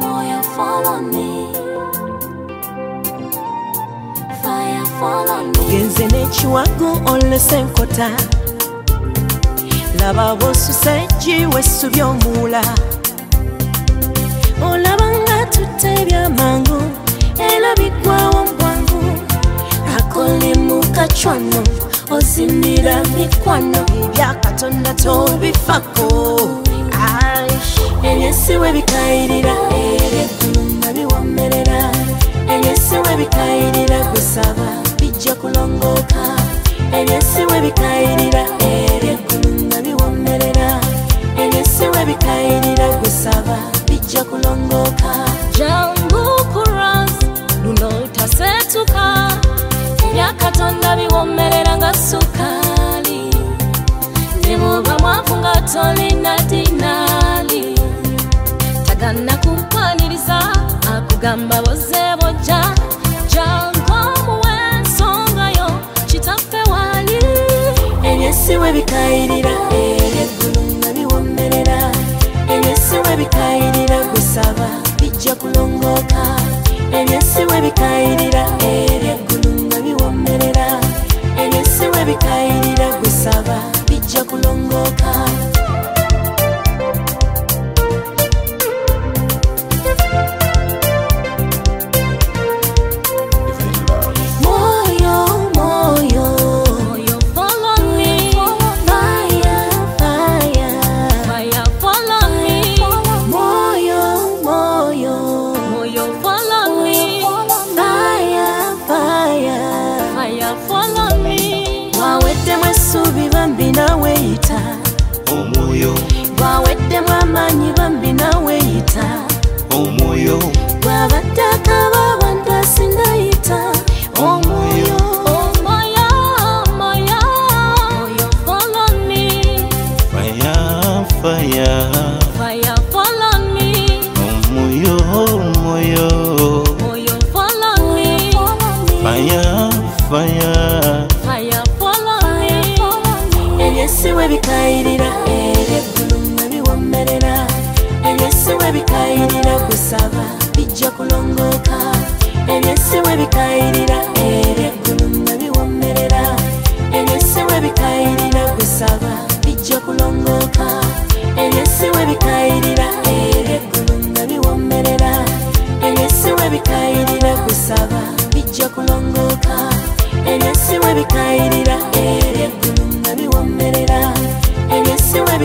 Moyo follow me. Fire follow me. genze n'ekiwago olese enkota laba bosusa ejiwe essu by'omuwula olaba nga tutta ebyamangu era biggwawo mbwangu Akoli mu kacwano ozinira mikwano. Ebyakatonda tobifako ebyesiwe bikayirira ebyegulu nga biwomerera ebyesiwe bikayirira gusaba bijja kulongooka. Jangu kuras luno tasetuka. Ebyakatonda biwomerera nga sukaali nemuba mwavu nga tolina dinali tagana kumpwaniriza akugamba boze ebyesiwe bikayirira ebyegulu nga biwomerera ebyesiwe bikayirira gusaba bijja kulongooka. Ebyesiwe bikayirira bamuyita omwoyo gwaweddemu amaanyi bambi naweyita omwoyo gwabadde akaba abantu asingayita omwoyo follow me. Omoyo, omoyo. Omoyo, follow me. Fire, fire. Ebyesiwe bikayirira ebyegulu nga biwomerera ebyesiwe bikayirira gusaba bijja kulongooka. Ebyesiwe bikayirira ebyegulu nga biwomerera ebyesiwe bikayirira gusaba bijja kulongooka. Ebyesiwe bikayirira ebyegulu nga biwomerera ebyesiwe bikayirira gusaba bijja kulongooka. Biwomerera ebyesiwe bikayirira gusaba